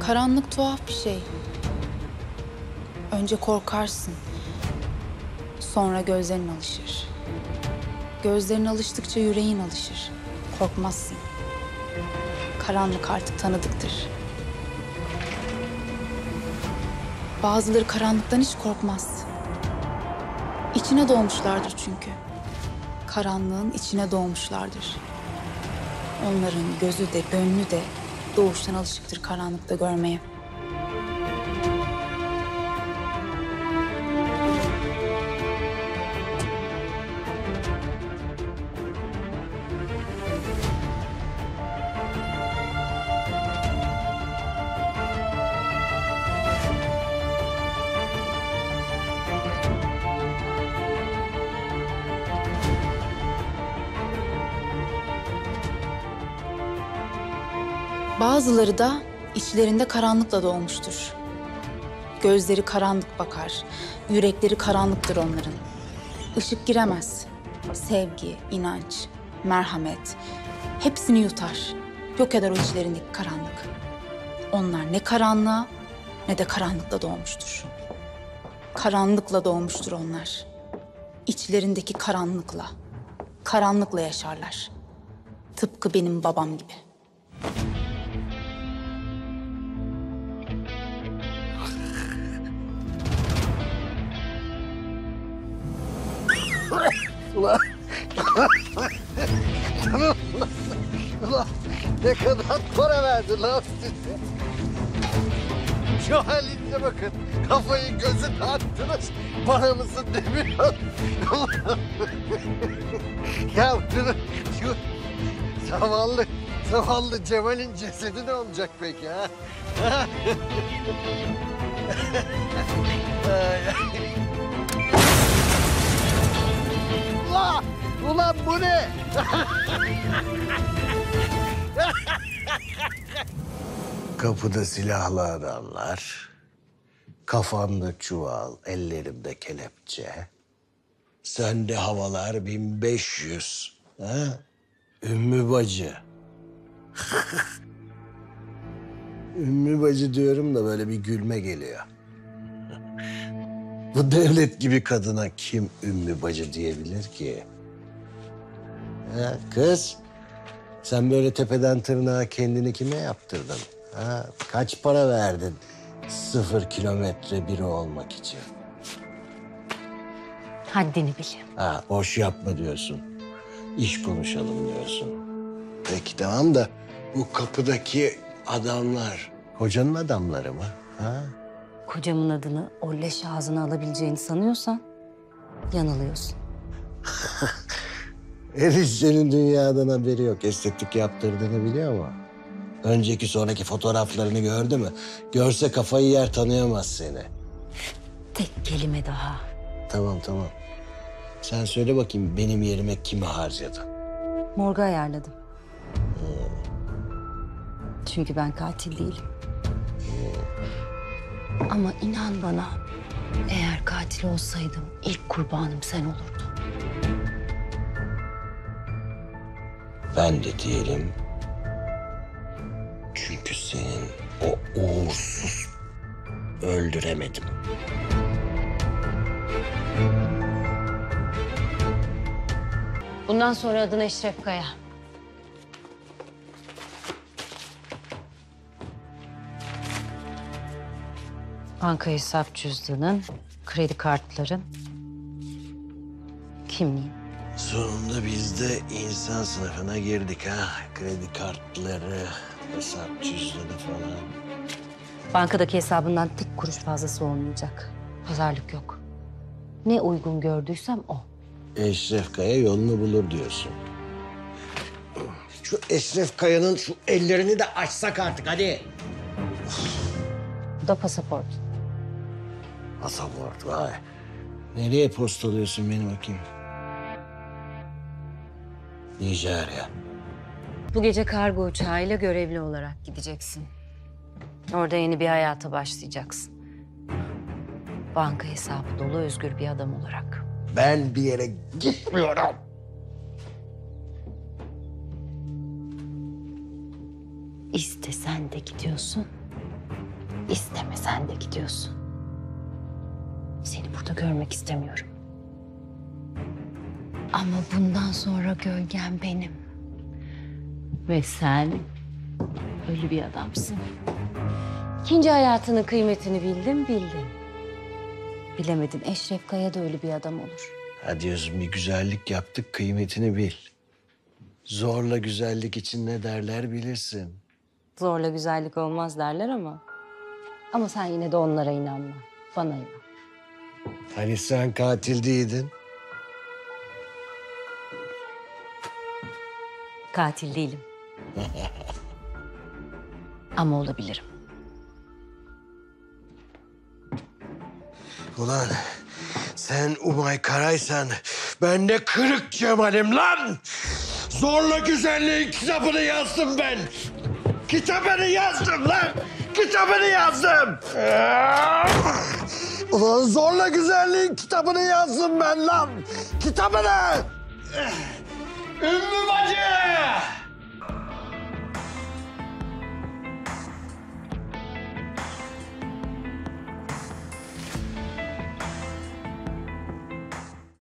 Karanlık tuhaf bir şey. Önce korkarsın. Sonra gözlerin alışır. Gözlerin alıştıkça yüreğin alışır. Korkmazsın. Karanlık artık tanıdıktır. Bazıları karanlıktan hiç korkmaz. İçine doğmuşlardır çünkü. Karanlığın içine doğmuşlardır. Onların gözü de gönlü de doğuştan alışıktır karanlıkta görmeye. Bazıları da içlerinde karanlıkla doğmuştur. Gözleri karanlık bakar, yürekleri karanlıktır onların. Işık giremez. Sevgi, inanç, merhamet hepsini yutar. Yok eder o içlerindeki karanlık. Onlar ne karanlığa ne de karanlıkla doğmuştur. Karanlıkla doğmuştur onlar. İçlerindeki karanlıkla, karanlıkla yaşarlar. Tıpkı benim babam gibi. Ulan ne kadar para verdin lan size? Şu halinize bakın. Kafayı gözü taktınız. Para mısın demiyor. ya şunu, şu zavallı, zavallı Cemal'in cesedi ne olacak peki ha? Ay. Ulan, ulan bu ne? Kapıda silahlı adamlar. Kafamda çuval, ellerimde kelepçe. Sende havalar 1500. Ha? Ümmü bacı. Ümmü bacı diyorum da böyle bir gülme geliyor. Bu devlet gibi kadına kim ümmü bacı diyebilir ki? Ha, kız, sen böyle tepeden tırnağa kendini kime yaptırdın? Ha, kaç para verdin sıfır kilometre biri olmak için? Haddini bil. Ha, boş yapma diyorsun. İş konuşalım diyorsun. Peki tamam da bu kapıdaki adamlar kocanın adamları mı? Ha? Kocamın adını o leş ağzına alabileceğini sanıyorsan yanılıyorsun. Herif senin dünyadan haberi yok. Estetik yaptırdığını biliyor mu? Önceki sonraki fotoğraflarını gördü mü? Görse kafayı yer tanıyamaz seni. Tek kelime daha. Tamam tamam. Sen söyle bakayım benim yerime kimi harcadın? Morga ayarladım. Çünkü ben katil değilim. Ama inan bana eğer katil olsaydım ilk kurbanım sen olurdun. Ben de diyelim. Çünkü senin o uğursuz öldüremedim. Bundan sonra adın Eşref Kaya. Banka hesap cüzdanın, kredi kartların, kimliğin. Sonunda biz de insan sınıfına girdik ha. Kredi kartları, hesap cüzdanı falan. Bankadaki hesabından tek kuruş fazlası olmayacak. Pazarlık yok. Ne uygun gördüysem o. Eşref Kaya yolunu bulur diyorsun. Şu Eşref Kaya'nın şu ellerini de açsak artık hadi. Bu da pasaport. Pasaport vay. Nereye postalıyorsun beni bakayım? Nijerya. Bu gece kargo uçağıyla görevli olarak gideceksin. Orada yeni bir hayata başlayacaksın. Banka hesabı dolu özgür bir adam olarak. Ben bir yere gitmiyorum. İstesen de gidiyorsun, İstemesen de gidiyorsun. Seni burada görmek istemiyorum. Ama bundan sonra gölgen benim. Ve sen ölü bir adamsın. İkinci hayatının kıymetini bildin, bildin. Bilemedin Eşref Kaya da öyle bir adam olur. Hadi diyorsun bir güzellik yaptık kıymetini bil. Zorla güzellik için ne derler bilirsin. Zorla güzellik olmaz derler ama. Ama sen yine de onlara inanma. Bana inan. Hani sen katil değildin? Katil değilim. ama olabilirim. Ulan sen Umay Karaysan ben de Kırık Cemal'im lan. Zorla güzelliğin kitabını yazdım ben. Kitabını yazdım lan. Kitabını yazdım. Ulan zorla güzelliğin kitabını yazdım ben lan. Kitabını. Ümmü